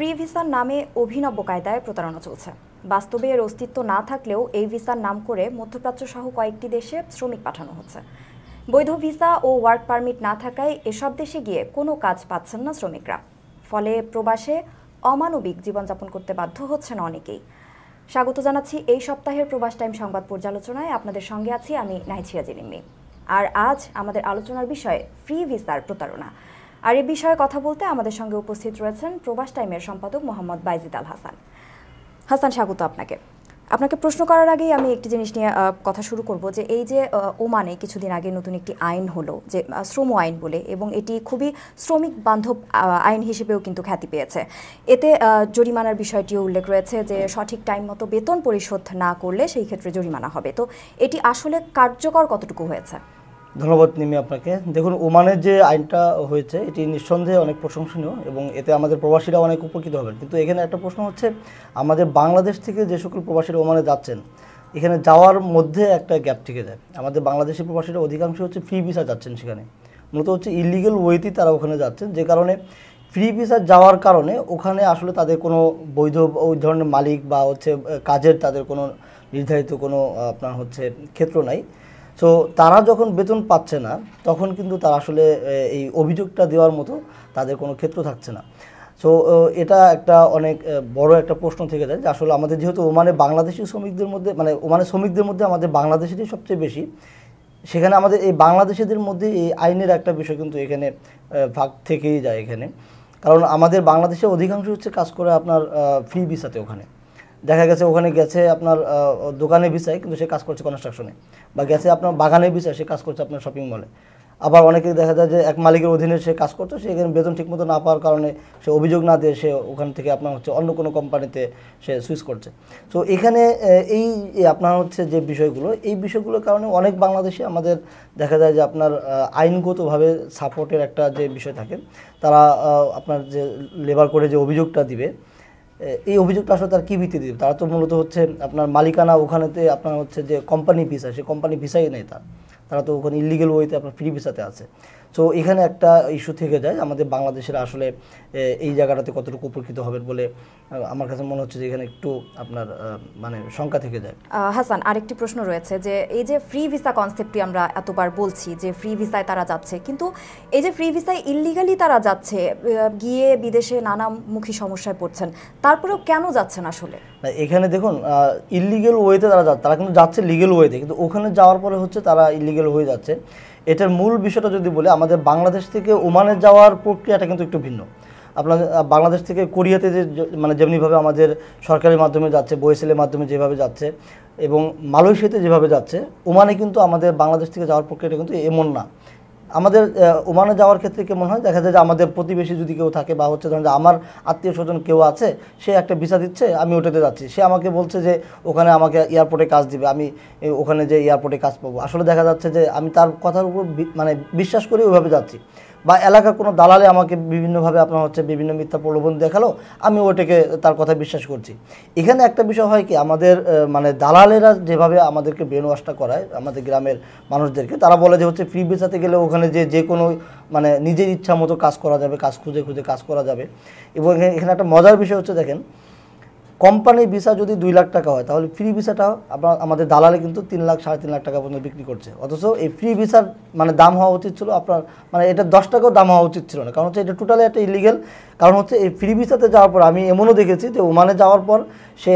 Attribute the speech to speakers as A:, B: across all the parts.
A: Free ভিসার নামে অভিনব কায়দায় প্রতারণা চলছে। বাস্তবে এর অস্তিত্ব না থাকলেও এই ভিসার নাম করে মধ্যপ্রাচ্য সহ কয়েকটি দেশে শ্রমিক পাঠানো হচ্ছে। বৈধ ভিসা ও ওয়ার্ক পারমিট না থাকায় এসব দেশে গিয়ে কোনো কাজ পাচ্ছেন না শ্রমিকরা। ফলে প্রবাসে অমানবিক জীবনযাপন করতে বাধ্য হচ্ছেন অনেকেই। স্বাগত জানাচ্ছি এই সপ্তাহের প্রবাস টাইম সংবাদ পর্যালোচনায়। আপনাদের সঙ্গে আছি আমি নাইছিয়া জিনিমি আর আজ আমাদের আলোচনার বিষয় ফ্রি ভিসার প্রতারণা। আর এ বিষয়ে কথা বলতে আমাদের সঙ্গে উপস্থিত রয়েছেন প্রবাস টাইমের সম্পাদক মোহাম্মদ বাইজিদ আল হাসান। হাসান, স্বাগত আপনাকে। আপনাকে প্রশ্ন করার আগেই আমি একটি জিনিস নিয়ে কথা শুরু করব যে এই যে ওমানে কিছুদিন আগে নতুন একটি আইন হলো, যে শ্রম আইন বলে, এবং এটি খুবই শ্রমিক বান্ধব আইন হিসেবেও কিন্তু খ্যাতি পেয়েছে। এতে জরিমানার বিষয়টিও উল্লেখ রয়েছে যে সঠিক টাইম মতো বেতন পরিশোধ না করলে সেই ক্ষেত্রে জরিমানা হবে। তো এটি আসলে কার্যকর কতটুকু হয়েছে?
B: ধন্যবাদ নিমি আপনাকে। দেখুন, ওমানের যে আইনটা হয়েছে, এটি নিঃসন্দেহে অনেক প্রশংসনীয় এবং এতে আমাদের প্রবাসীরা অনেক উপকৃত হবেন। কিন্তু এখানে একটা প্রশ্ন হচ্ছে, আমাদের বাংলাদেশ থেকে যে সকল প্রবাসীরা ওমানে যাচ্ছেন, এখানে যাওয়ার মধ্যে একটা গ্যাপ থেকে যায়। আমাদের বাংলাদেশি প্রবাসীরা অধিকাংশ হচ্ছে ফ্রি ভিসা যাচ্ছেন সেখানে। মূলত হচ্ছে ইলিগেল ওয়েতেই তারা ওখানে যাচ্ছেন। যে কারণে ফ্রি ভিসা যাওয়ার কারণে ওখানে আসলে তাদের কোনো বৈধ ওই ধরনের মালিক বা হচ্ছে কাজের তাদের কোনো নির্ধারিত কোনো আপনার হচ্ছে ক্ষেত্র নাই। সো তারা যখন বেতন পাচ্ছে না, তখন কিন্তু তারা আসলে এই অভিযোগটা দেওয়ার মতো তাদের কোনো ক্ষেত্র থাকছে না। সো এটা একটা অনেক বড় একটা প্রশ্ন থেকে যায় যে আসলে আমাদের যেহেতু ওমানে বাংলাদেশি শ্রমিকদের মধ্যে মানে ওমানে শ্রমিকদের মধ্যে আমাদের বাংলাদেশেরই সবচেয়ে বেশি, সেখানে আমাদের এই বাংলাদেশিদের মধ্যে এই আইনের একটা বিষয় কিন্তু এখানে ভাগ থেকেই যায় এখানে। কারণ আমাদের বাংলাদেশে অধিকাংশ হচ্ছে কাজ করে আপনার ফ্রি ভিসাতে ওখানে। দেখা গেছে ওখানে গেছে আপনার দোকানে ভিসায় কিন্তু সে কাজ করছে কনস্ট্রাকশনে বা গেছে আপনার বাগানে ভিসায় সে কাজ করছে আপনার শপিং মলে আবার অনেকে দেখা যায় যে এক মালিকের অধীনে সে কাজ করতো সে এখানে বেতন ঠিকমতো না পাওয়ার কারণে সে অভিযোগ না দিয়ে সে ওখান থেকে আপনার হচ্ছে অন্য কোনো কোম্পানিতে সে সুইচ করছে। তো এখানে এই আপনার হচ্ছে যে বিষয়গুলো, এই বিষয়গুলোর কারণে অনেক বাংলাদেশে আমাদের দেখা যায় যে আপনার আইনগতভাবে সাপোর্টের একটা যে বিষয় থাকে, তারা আপনার যে লেবার করে যে অভিযোগটা দিবে এই অভিযোগটা আসলে তার কী ভিত্তি দিবে তারা তো মূলত হচ্ছে আপনার মালিকানা ওখানেতে আপনার হচ্ছে যে কোম্পানি ভিসা সে কোম্পানি ভিসাই নেই তার। তারা তো ওখানে ইলিগেল ওয়েতে আপনার ফ্রি ভিসাতে আছে। তো এখানে একটা ইস্যু থেকে যায় আমাদের বাংলাদেশের আসলে এই জায়গাটাতে কতটুকু উপকৃত হবেন বলে আমার কাছে মনে হচ্ছে যে এখানে একটু আপনার মানে শঙ্কা থেকে যায়।
A: হাসান আরেকটি প্রশ্ন রয়েছে যে এই যে ফ্রি ভিসা কনসেপ্টটি আমরা এতবার বলছি যে ফ্রি ভিসায় তারা যাচ্ছে কিন্তু এই যে ফ্রি ভিসায় ইলিগালি তারা যাচ্ছে গিয়ে বিদেশে নানামুখী সমস্যায় পড়ছেন তারপরেও কেন যাচ্ছেন আসলে?
B: এখানে দেখুন ইলিগেল ওয়েতে তারা যাচ্ছে তারা কিন্তু যাচ্ছে লিগেল ওয়েতে কিন্তু ওখানে যাওয়ার পরে হচ্ছে তারা ইলিগেল হয়ে যাচ্ছে। এটার মূল বিষয়টা যদি বলি, আমাদের বাংলাদেশ থেকে ওমানে যাওয়ার প্রক্রিয়াটা কিন্তু একটু ভিন্ন। আপনার বাংলাদেশ থেকে কোরিয়াতে যে মানে যেমনিভাবে আমাদের সরকারের মাধ্যমে যাচ্ছে বইসেলের মাধ্যমে যেভাবে যাচ্ছে এবং মালয়েশিয়াতে যেভাবে যাচ্ছে, ওমানে কিন্তু আমাদের বাংলাদেশ থেকে যাওয়ার প্রক্রিয়াটা কিন্তু এমন না। আমাদের ওমানে যাওয়ার ক্ষেত্রে কেমন হয়? দেখা যায় যে আমাদের প্রতিবেশী যদি কেউ থাকে বা হচ্ছে ধরেন যে আমার আত্মীয় স্বজন কেউ আছে, সে একটা ভিসা দিচ্ছে, আমি ওটাতে যাচ্ছি। সে আমাকে বলছে যে ওখানে আমাকে এয়ারপোর্টে কাজ দিবে, আমি ওখানে যে এয়ারপোর্টে কাজ পাবো। আসলে দেখা যাচ্ছে যে আমি তার কথার উপর মানে বিশ্বাস করে ওইভাবে যাচ্ছি। বা এলাকার কোনো দালালে আমাকে বিভিন্নভাবে আপনার হচ্ছে বিভিন্ন মিথ্যা প্রলোভন দেখাল, আমি ওটাকে তার কথা বিশ্বাস করছি। এখানে একটা বিষয় হয় কি, আমাদের মানে দালালেরা যেভাবে আমাদেরকে ব্রেন করায়, আমাদের গ্রামের মানুষদেরকে, তারা বলে যে হচ্ছে ফ্রি ভিসাতে গেলে ওখানে যে যে কোনো মানে নিজের ইচ্ছা মতো কাজ করা যাবে, কাজ খুঁজে খুঁজে কাজ করা যাবে। এবং এখানে একটা মজার বিষয় হচ্ছে দেখেন কোম্পানি ভিসা যদি দুই লাখ টাকা হয়, তাহলে ফ্রি ভিসাটা আপনার, আমাদের দালালে কিন্তু তিন লাখ, সাড়ে তিন লাখ টাকা পর্যন্ত বিক্রি করছে। অথচ এই ফ্রি ভিসার মানে দাম হওয়া উচিত ছিল আপনার মানে এটা দশ টাকাও দাম হওয়া উচিত ছিল না। কারণ হচ্ছে এটা টোটালি একটা ইলিগেল কারণ হচ্ছে এই ফ্রি ভিসাতে যাওয়ার পর আমি এমনও দেখেছি যে ওমানে যাওয়ার পর সে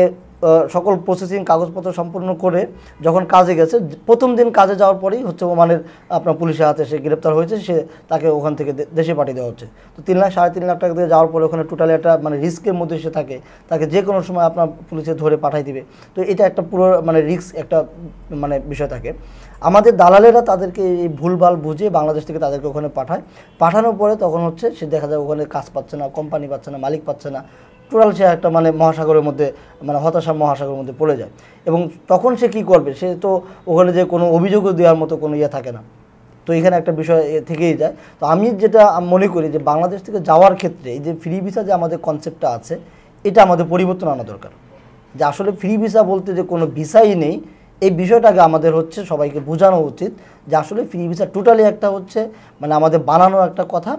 B: সকল প্রসেসিং কাগজপত্র সম্পূর্ণ করে যখন কাজে গেছে, প্রথম দিন কাজে যাওয়ার পরেই হচ্ছে ওমানের আপনার পুলিশের হাতে সে গ্রেপ্তার হয়েছে, সে তাকে ওখান থেকে দেশে পাঠিয়ে দেওয়া হচ্ছে। তো তিন লাখ, সাড়ে তিন লাখ টাকা দিয়ে যাওয়ার পরে ওখানে টোটালি একটা মানে রিস্কের মধ্যে সে থাকে, তাকে যে কোনো সময় আপনার পুলিশে ধরে পাঠাই দিবে। তো এটা একটা পুরো মানে রিস্ক একটা মানে বিষয় থাকে। আমাদের দালালেরা তাদেরকে এই ভুলভাল বুঝে বাংলাদেশ থেকে তাদেরকে ওখানে পাঠায়। পাঠানোর পরে তখন হচ্ছে সে দেখা যায় ওখানে কাজ পাচ্ছে না কোম্পানি পাচ্ছে না, মালিক পাচ্ছে না। টোটাল সে একটা মানে মহাসাগরের মধ্যে মানে হতাশা মহাসাগরের মধ্যে পড়ে যায়। এবং তখন সে কি করবে? সে তো ওখানে যে কোনো অভিযোগও দেওয়ার মতো কোনো ইয়ে থাকে না। তো এখানে একটা বিষয় থেকেই যায়। তো আমি যেটা মনে করি যে বাংলাদেশ থেকে যাওয়ার ক্ষেত্রে এই যে ফ্রি ভিসা যে আমাদের কনসেপ্টটা আছে, এটা আমাদের পরিবর্তন আনা দরকার। যে আসলে ফ্রি ভিসা বলতে যে কোনো ভিসাই নেই, এই বিষয়টাকে আমাদের হচ্ছে সবাইকে বোঝানো উচিত যে আসলে ফ্রি ভিসা টোটালি একটা হচ্ছে মানে আমাদের বানানো একটা কথা।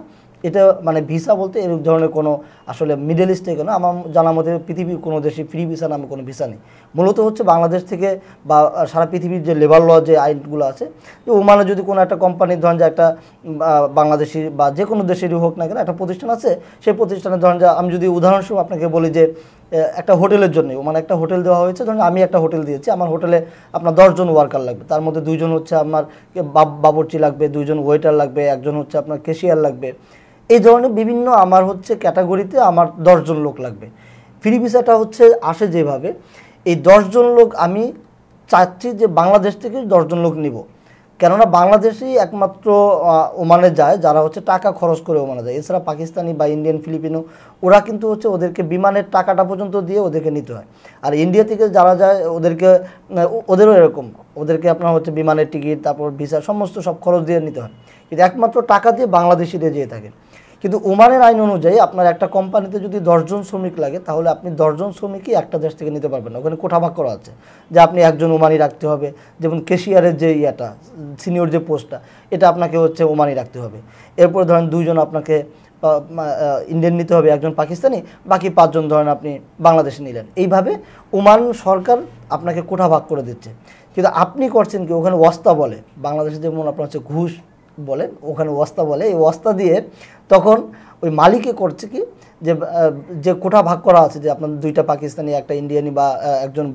B: এটা মানে ভিসা বলতে এরকম ধরনের কোনো আসলে মিডল ইস্ট থেকে না, আমার জানা মতে পৃথিবীর কোনো দেশে ফ্রি ভিসা নামে কোনো ভিসা নেই। মূলত হচ্ছে বাংলাদেশ থেকে বা সারা পৃথিবীর যে লেবার ল যে আইনগুলো আছে, যে ওমানে যদি কোনো একটা কোম্পানির ধরেন যে একটা বাংলাদেশি বা যে কোনো দেশেরই হোক না কেন একটা প্রতিষ্ঠান আছে, সেই প্রতিষ্ঠানে ধরেন যে আমি যদি উদাহরণস্বরূপ আপনাকে বলি যে একটা হোটেলের জন্য মানে একটা হোটেল দেওয়া হয়েছে, ধরুন আমি একটা হোটেল দিয়েছি, আমার হোটেলে আপনার দশজন ওয়ার্কার লাগবে। তার মধ্যে দুইজন হচ্ছে আমার বাব- বাবুর্চি লাগবে, দুইজন ওয়েটার লাগবে, একজন হচ্ছে আপনার কেশিয়ার লাগবে। এই ধরনের বিভিন্ন আমার হচ্ছে ক্যাটাগরিতে আমার দশজন লোক লাগবে। ফ্রি ভিসাটা হচ্ছে আসে যেভাবে, এই দশজন লোক আমি চাচ্ছি যে বাংলাদেশ থেকে দশজন লোক নিব। কেননা বাংলাদেশেই একমাত্র ওমানে যায়, যারা হচ্ছে টাকা খরচ করে ওমানে যায়। এছাড়া পাকিস্তানি বা ইন্ডিয়ান, ফিলিপিনো, ওরা কিন্তু হচ্ছে ওদেরকে বিমানের টাকাটা পর্যন্ত দিয়ে ওদেরকে নিতে হয়। আর ইন্ডিয়া থেকে যারা যায়, ওদেরকে ওদেরও এরকম। ওদেরকে আপনার হচ্ছে বিমানের টিকিট, তারপর ভিসা, সমস্ত সব খরচ দিয়ে নিতে হয়। কিন্তু একমাত্র টাকা দিয়ে বাংলাদেশিরা যেয়ে থাকে কিন্তু ওমানের আইন অনুযায়ী আপনার একটা কোম্পানিতে যদি দশজন শ্রমিক লাগে, তাহলে আপনি দশজন শ্রমিকই একটা দেশ থেকে নিতে পারবেন না। ওখানে কোঠাভাগ করা আছে যে আপনি একজন ওমানি রাখতে হবে। যেমন কেশিয়ারের যে ইয়েটা, সিনিয়র যে পোস্টটা, এটা আপনাকে হচ্ছে ওমানি রাখতে হবে। এরপর ধরেন দুইজন আপনাকে ইন্ডিয়ান নিতে হবে, একজন পাকিস্তানি, বাকি পাঁচজন ধরেন আপনি বাংলাদেশে নিলেন। এইভাবে ওমান সরকার আপনাকে কোঠা ভাগ করে দিচ্ছে। কিন্তু আপনি করছেন কি, ওখানে ওয়াস্তা বলে, বাংলাদেশে যেমন আপনার হচ্ছে ঘুষ বলে, ওখানে ওয়াস্তা বলে, এই ওয়াস্তা দিয়ে তখন ওই মালিকে করছে কি, যে যে কোঠা ভাগ করা আছে, যে আপনার দুইটা পাকিস্তানি, একটা ইন্ডিয়ানি বা একজন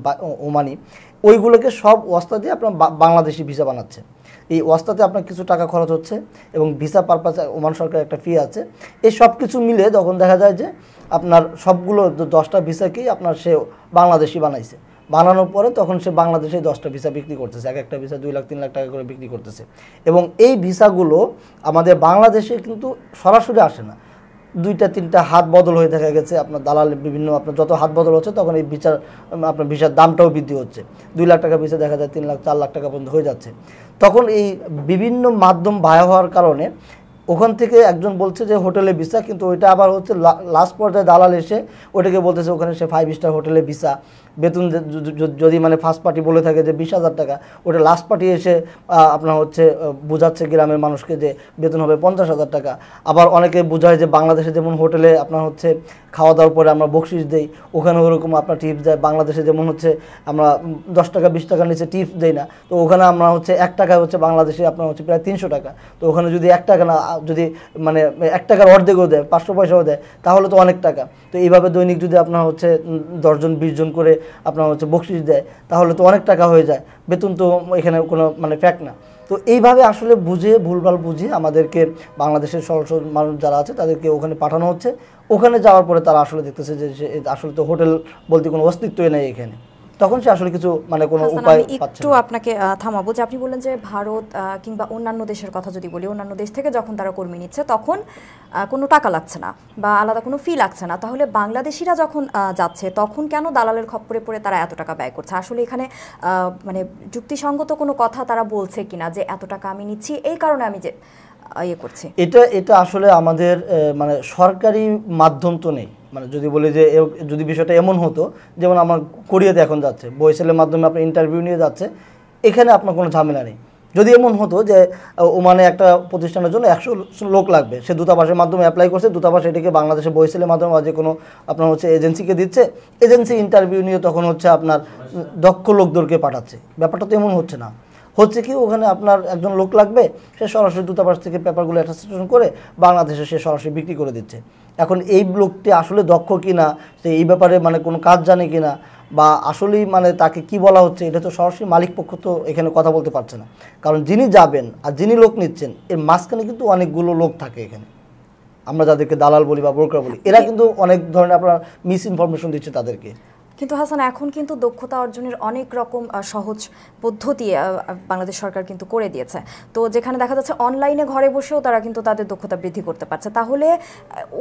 B: ওমানি, ওইগুলোকে সব ওয়াস্তা দিয়ে আপনার বাংলাদেশি ভিসা বানাচ্ছে। এই ওয়াস্তাতে আপনার কিছু টাকা খরচ হচ্ছে এবং ভিসা পারপাসে ওমান সরকার একটা ফি আছে। এই সব কিছু মিলে যখন দেখা যায় যে, আপনার সবগুলো দশটা ভিসাকেই আপনার সে বাংলাদেশি বানাইছে। বানানোর পরে তখন সে বাংলাদেশে দশটা ভিসা বিক্রি করতেছে। এক একটা ভিসা দুই লাখ, তিন লাখ টাকা করে বিক্রি করতেছে। এবং এই ভিসাগুলো আমাদের বাংলাদেশে কিন্তু সরাসরি আসে না। দুইটা, তিনটা হাত বদল হয়ে দেখা গেছে। আপনার দালাল বিভিন্ন, আপনার যত হাত বদল হচ্ছে তখন এই ভিসার আপনার ভিসার দামটাও বৃদ্ধি হচ্ছে। দুই লাখ টাকা ভিসা দেখা যায়, তিন লাখ, চার লাখ টাকা পর্যন্ত হয়ে যাচ্ছে। তখন এই বিভিন্ন মাধ্যম ভায়া হওয়ার কারণে ওখান থেকে একজন বলছে যে হোটেলে ভিসা কিন্তু ওইটা আবার হচ্ছে লাস্ট পর্যায়ে দালাল এসে ওটাকে বলতেছে, ওখানে সে ফাইভ স্টার হোটেলে ভিসা বেতন যদি মানে ফার্স্ট পার্টি বলে থাকে যে বিশ হাজার টাকা, ওটা লাস্ট পার্টি এসে আপনার হচ্ছে বোঝাচ্ছে গ্রামের মানুষকে যে বেতন হবে পঞ্চাশ হাজার টাকা। আবার অনেকে বোঝায় যে বাংলাদেশে যেমন হোটেলে আপনার হচ্ছে খাওয়া দাওয়ার পরে আমরা বকশিস দেই ওখানে ওরকম আপনার টিপস দেয়। বাংলাদেশে যেমন হচ্ছে আমরা দশ টাকা, বিশ টাকার নিচে টিপস দেই না। তো ওখানে আমরা হচ্ছে এক টাকা হচ্ছে বাংলাদেশে আপনার হচ্ছে প্রায় তিনশো টাকা। তো ওখানে যদি এক টাকা না যদি মানে এক টাকার অর্ধেকও দেয়, পাঁচশো পয়সাও দেয়, তাহলে তো অনেক টাকা। তো এইভাবে দৈনিক যদি আপনার হচ্ছে দশজন, বিশজন করে আপনার হচ্ছে বকশিস দেয়, তাহলে তো অনেক টাকা হয়ে যায়। বেতন তো এখানে কোনো মানে ফ্যাক্ট না। তো এইভাবে আসলে বুঝে ভুলভাল বুঝে আমাদেরকে বাংলাদেশের সরল মানুষ যারা আছে, তাদেরকে ওখানে পাঠানো হচ্ছে। ওখানে যাওয়ার পরে তারা আসলে দেখতেছে যে আসলে তো হোটেল বলতে কোনো অস্তিত্বই নেই এখানে। তখন সে আসলে কিছু মানে কোনো উপায়
A: একটু আপনাকে থামাবো যে আপনি বললেন যে ভারত কিংবা অন্যান্য দেশের কথা যদি বলি অন্যান্য দেশ থেকে যখন তারা কর্মী নিচ্ছে তখন কোনো টাকা লাগছে না বা আলাদা কোনো ফি লাগছে না। তাহলে বাংলাদেশিরা যখন যাচ্ছে তখন কেন দালালের খপ্পরে পড়ে তারা এত টাকা ব্যয় করছে? আসলে এখানে আহ, মানে যুক্তিসঙ্গত কোনো কথা তারা বলছে কিনা যে এত টাকা আমি নিচ্ছি এই কারণে আমি যে ইয়ে করছি?
B: এটা এটা আসলে আমাদের মানে সরকারি মাধ্যম তো নেই। মানে যদি বলি যে যদি বিষয়টা এমন হতো, যেমন আমার কোরিয়াতে এখন যাচ্ছে বইসেলের মাধ্যমে আপনার ইন্টারভিউ নিয়ে যাচ্ছে, এখানে আপনার কোনো ঝামেলা নেই। যদি এমন হতো যে ওমানে একটা প্রতিষ্ঠানের জন্য একশো লোক লাগবে, সে দূতাবাসের মাধ্যমে অ্যাপ্লাই করছে, দূতাবাস এটাকে বাংলাদেশে বইসেলের মাধ্যমে বা যে কোনো আপনার হচ্ছে এজেন্সিকে দিচ্ছে এজেন্সি ইন্টারভিউ নিয়ে তখন হচ্ছে আপনার দক্ষ লোকদেরকে পাঠাচ্ছে। ব্যাপারটা তো এমন হচ্ছে না। হচ্ছে কি, ওখানে আপনার একজন লোক লাগবে, সে সরাসরি দূতাবাস থেকে পেপারগুলো অ্যাটাস্টেশন করে বাংলাদেশে সে সরাসরি বিক্রি করে দিচ্ছে। এখন এই লোকটি আসলে দক্ষ কিনা সে এই ব্যাপারে মানে কোনো কাজ জানে কিনা বা আসলেই মানে তাকে কি বলা হচ্ছে, এটা তো সরাসরি মালিক পক্ষ তো এখানে কথা বলতে পারছে না। কারণ যিনি যাবেন আর যিনি লোক নিচ্ছেন, এর মাঝখানে কিন্তু অনেকগুলো লোক থাকে এখানে। আমরা যাদেরকে দালাল বলি বা ব্রোকার বলি, এরা কিন্তু অনেক ধরনের আপনার মিস ইনফরমেশন দিচ্ছে তাদেরকে।
A: কিন্তু হাসান, এখন কিন্তু দক্ষতা অর্জনের অনেক রকম সহজ পদ্ধতি বাংলাদেশ সরকার কিন্তু করে দিয়েছে। তো যেখানে দেখা যাচ্ছে অনলাইনে ঘরে বসেও তারা কিন্তু তাদের দক্ষতা বৃদ্ধি করতে পারছে। তাহলে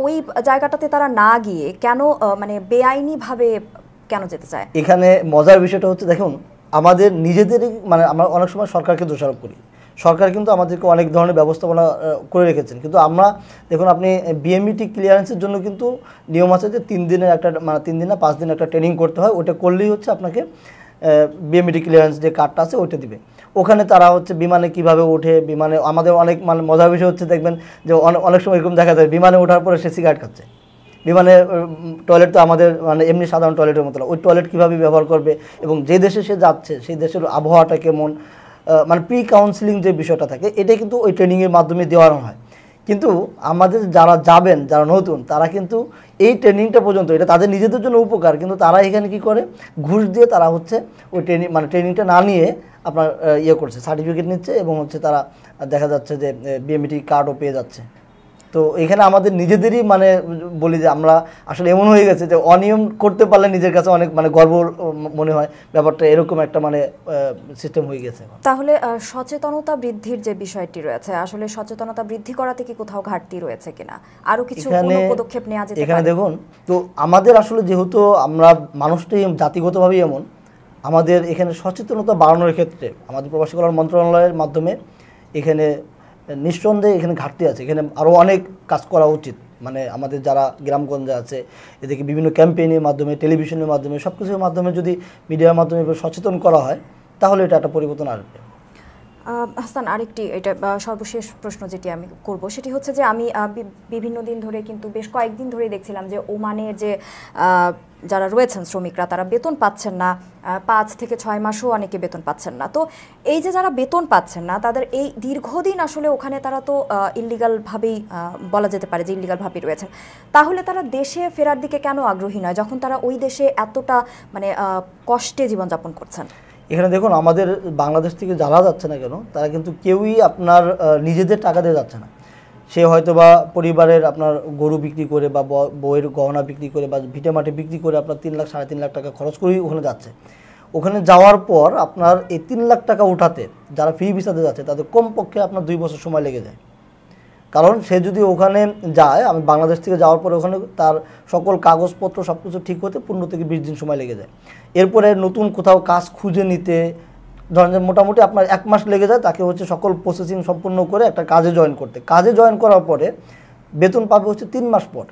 A: ওই জায়গাটাতে তারা না গিয়ে কেন মানে বেআইনিভাবে কেন যেতে চায়?
B: এখানে মজার বিষয়টা হচ্ছে, দেখুন, আমাদের নিজেদেরই মানে আমরা অনেক সময় সরকারকে দোষারোপ করি। সরকার কিন্তু আমাদেরকে অনেক ধরনের ব্যবস্থাপনা করে রেখেছেন। কিন্তু আমরা, দেখুন আপনি বিএমইটি ক্লিয়ারেন্সের জন্য কিন্তু নিয়ম আছে যে তিন দিনের একটা মানে তিন দিন না, পাঁচ দিন একটা ট্রেনিং করতে হয়। ওটা করলেই হচ্ছে আপনাকে বিএমইটি ক্লিয়ারেন্স যে কার্ডটা আছে ওইটা দিবে। ওখানে তারা হচ্ছে বিমানে কীভাবে ওঠে, বিমানে আমাদের অনেক মানে মজার বিষয় হচ্ছে দেখবেন যে অনেক সময় এরকম দেখা যায়, বিমানে ওঠার পরে সে সিগারেট খাচ্ছে। বিমানে টয়লেট তো আমাদের মানে এমনি সাধারণ টয়লেটের মতো ওই টয়লেট কীভাবে ব্যবহার করবে এবং যে দেশে সে যাচ্ছে, সেই দেশের আবহাওয়াটা কেমন মানে প্রি কাউন্সিলিং যে বিষয়টা থাকে, এটা কিন্তু ওই ট্রেনিংয়ের মাধ্যমে দেওয়ানো হয়। কিন্তু আমাদের যারা যাবেন, যারা নতুন, তারা কিন্তু এই ট্রেনিংটা পর্যন্ত, এটা তাদের নিজেদের জন্য উপকার, কিন্তু তারা এখানে কি করে? ঘুষ দিয়ে তারা হচ্ছে ওই ট্রেনিং মানে ট্রেনিংটা না নিয়ে আপনার ইয়ে করছে সার্টিফিকেট নিচ্ছে এবং হচ্ছে তারা দেখা যাচ্ছে যে বিএমটি কার্ডও পেয়ে যাচ্ছে। তো এখানে আমাদের নিজেদেরই মানে বলি যে আমরা আসলে এমন হয়ে গেছে যে অনিয়ম করতে পারলে নিজের কাছে অনেক মানে গর্ব মনে হয়। ব্যাপারটা এরকম একটা মানে সিস্টেম হয়ে গেছে
A: তাহলে সচেতনতা বৃদ্ধির যে বিষয়টি রয়েছে আসলে সচেতনতা বৃদ্ধি করাতে কি কোথাও ঘাটতি রয়েছে কিনা? আরও কিছু পদক্ষেপ নেওয়া যেতে
B: এখানে দেখুন তো আমাদের আসলে যেহেতু আমরা মানুষটাই জাতিগতভাবেই এমন আমাদের এখানে সচেতনতা বাড়ানোর ক্ষেত্রে আমাদের প্রবাসী কল্যাণ মন্ত্রণালয়ের মাধ্যমে এখানে নিঃসন্দেহে এখানে ঘাটতি আছে। এখানে আরও অনেক কাজ করা উচিত। মানে আমাদের যারা গ্রামগঞ্জে আছে, এদেরকে বিভিন্ন ক্যাম্পেইনের মাধ্যমে, টেলিভিশনের মাধ্যমে সব কিছুর মাধ্যমে যদি মিডিয়ার মাধ্যমে সচেতন করা হয়, তাহলে এটা একটা পরিবর্তন আসবে।
A: হাসান, আরেকটি, এটা সর্বশেষ প্রশ্ন যেটি আমি করব, সেটি হচ্ছে যে আমি বিভিন্ন দিন ধরে কিন্তু বেশ কয়েকদিন ধরে দেখছিলাম যে ওমানের যে যারা রয়েছেন শ্রমিকরা, তারা বেতন পাচ্ছেন না। পাঁচ থেকে ছয় মাসও অনেকে বেতন পাচ্ছেন না। তো এই যে যারা বেতন পাচ্ছেন না, তাদের এই দীর্ঘদিন আসলে ওখানে তারা তো ইলিগালভাবেই বলা যেতে পারে যে ইলিগালভাবেই রয়েছেন। তাহলে তারা দেশে ফেরার দিকে কেন আগ্রহী নয়, যখন তারা ওই দেশে এতটা মানে কষ্টে জীবনযাপন করছেন?
B: এখানে দেখুন, আমাদের বাংলাদেশ থেকে যারা যাচ্ছে না কেন, তারা কিন্তু কেউই আপনার নিজেদের টাকা দিয়ে যাচ্ছে না। সে হয়তো বা পরিবারের আপনার গরু বিক্রি করে বা বইয়ের গহনা বিক্রি করে বা ভিটে মাটি বিক্রি করে আপনার তিন লাখ, সাড়ে তিন লাখ টাকা খরচ করেই ওখানে যাচ্ছে। ওখানে যাওয়ার পর আপনার এই তিন লাখ টাকা উঠাতে যারা ফ্রি ভিসাতে যাচ্ছে, তাদের কমপক্ষে আপনার দুই বছর সময় লেগে যায়। কারণ সে যদি ওখানে যায়, আমি বাংলাদেশ থেকে যাওয়ার পরে ওখানে তার সকল কাগজপত্র সব কিছু ঠিক হতে পনেরো থেকে বিশ দিন সময় লেগে যায়। এরপরে নতুন কোথাও কাজ খুঁজে নিতে, ধরেন যে মোটামুটি আপনার এক মাস লেগে যায়, তাকে হচ্ছে সকল প্রসেসিং সম্পূর্ণ করে একটা কাজে জয়েন করতে। কাজে জয়েন করার পরে বেতন পাবে হচ্ছে তিন মাস পর।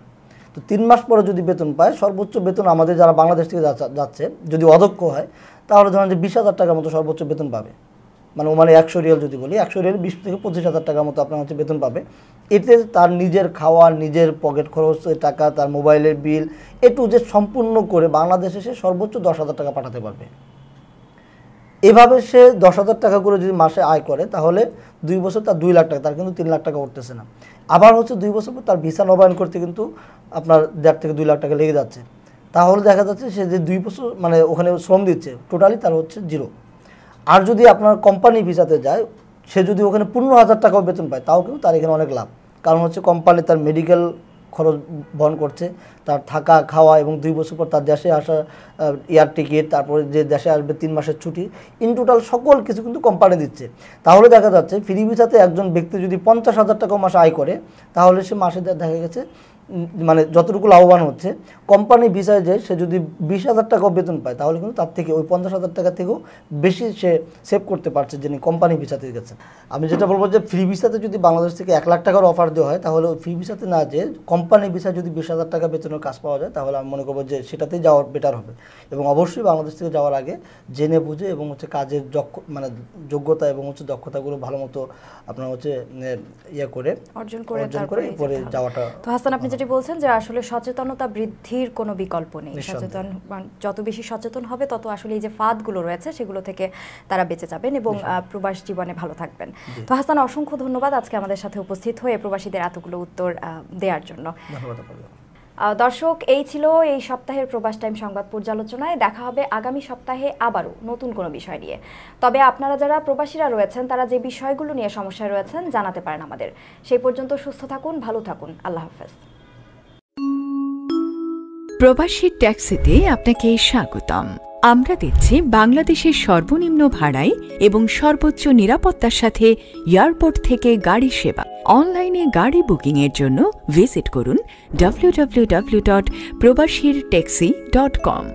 B: তো তিন মাস পরে যদি বেতন পায়, সর্বোচ্চ বেতন আমাদের যারা বাংলাদেশ থেকে যাচ্ছে- যদি অদক্ষ হয়, তাহলে ধরেন যে বিশ হাজার টাকার মতো সর্বোচ্চ বেতন পাবে। মানে মানে একশো রিয়াল যদি বলি, একশো রিয়াল বিশ থেকে পঁচিশ হাজার টাকার মতো আপনার হচ্ছে বেতন পাবে। এতে তার নিজের খাওয়া, নিজের পকেট খরচের টাকা, তার মোবাইলের বিল এ যে সম্পূর্ণ করে বাংলাদেশে সে সর্বোচ্চ দশ হাজার টাকা পাঠাতে পারবে। এভাবে সে দশ হাজার টাকা করে যদি মাসে আয় করে, তাহলে দুই বছর তার দুই লাখ টাকা, তার কিন্তু তিন লাখ টাকা উঠতেছে না। আবার হচ্ছে দুই বছর পর তার ভিসা নবায়ন করতে কিন্তু আপনার দেড় থেকে দুই লাখ টাকা লেগে যাচ্ছে। তাহলে দেখা যাচ্ছে সে যে দুই বছর মানে ওখানে শ্রম দিচ্ছে টোটালি তার হচ্ছে জিরো আর যদি আপনার কোম্পানি ভিসাতে যায়, সে যদি ওখানে পনেরো হাজার টাকাও বেতন পায়, তাও কিন্তু তার এখানে অনেক লাভ। কারণ হচ্ছে কোম্পানি তার মেডিকেল খরচ বহন করছে, তার থাকা, খাওয়া এবং দুই বছর পর তার দেশে আসা এয়ার টিকিট তারপরে যে দেশে আসবে তিন মাসের ছুটি ইন টোটাল সকল কিছু কিন্তু কোম্পানি দিচ্ছে। তাহলে দেখা যাচ্ছে ফ্রি ভিসাতে একজন ব্যক্তি যদি পঞ্চাশ হাজার টাকা মাসে আয় করে, তাহলে সে মাসে দেখা গেছে মানে যতটুকু লাভবান হচ্ছে কোম্পানি ভিসায় যে সে যদি বিশ হাজার টাকাও বেতন পায় তাহলে কিন্তু তার থেকে ওই পঞ্চাশ হাজার টাকা থেকেও বেশি সে সেভ করতে পারছে যিনি কোম্পানি ভিসাতে গেছে আমি যেটা বলব যে ফ্রি ভিসাতে যদি বাংলাদেশ থেকে এক লাখ টাকার অফার দেওয়া হয় তাহলে ফ্রি ভিসাতে না যে কোম্পানি ভিসায় যদি বিশ হাজার টাকা বেতনের কাজ পাওয়া যায় তাহলে আমি মনে করব যে সেটাতেই যাওয়ার বেটার হবে। এবং অবশ্যই বাংলাদেশ থেকে যাওয়ার আগে জেনে বুঝে এবং হচ্ছে কাজের যক্ষ মানে যোগ্যতা এবং হচ্ছে দক্ষতাগুলো ভালো মতো আপনার হচ্ছে ইয়ে করে
A: অর্জন করে
B: অর্জন করে এরপরে যাওয়াটা
A: তো হাসান আপনি যেটি বলছেন যে আসলে সচেতনতা বৃদ্ধির কোনো বিকল্প নেই। সচেতন যত বেশি সচেতন হবে তত আসলে এই যে ফাঁদগুলো রয়েছে সেগুলো থেকে তারা বেঁচে যাবেন এবং প্রবাস জীবনে ভালো থাকবেন। তো হাসান অসংখ্য ধন্যবাদ আজকে আমাদের সাথে উপস্থিত হয়ে প্রবাসীদের এতগুলো উত্তর দেওয়ার জন্য।
B: ধন্যবাদ
A: দর্শক এই ছিল এই সপ্তাহের প্রবাস টাইম সংবাদ পর্যালোচনায়। দেখা হবে আগামী সপ্তাহে আবারও নতুন কোনো বিষয় নিয়ে। তবে আপনারা যারা প্রবাসীরা রয়েছেন তারা যে বিষয়গুলো নিয়ে সমস্যায় রয়েছেন জানাতে পারেন আমাদের। সেই পর্যন্ত সুস্থ থাকুন ভালো থাকুন। আল্লাহ হাফেজ।
C: প্রবাসী ট্যাক্সিতে আপনাকে স্বাগতম। আমরা দিচ্ছি বাংলাদেশের সর্বনিম্ন ভাড়ায় এবং সর্বোচ্চ নিরাপত্তার সাথে এয়ারপোর্ট থেকে গাড়ি সেবা। অনলাইনে গাড়ি বুকিংয়ের জন্য ভিজিট করুন ডাব্লিউ ডট প্রবাসীর ট্যাক্সি ডট কম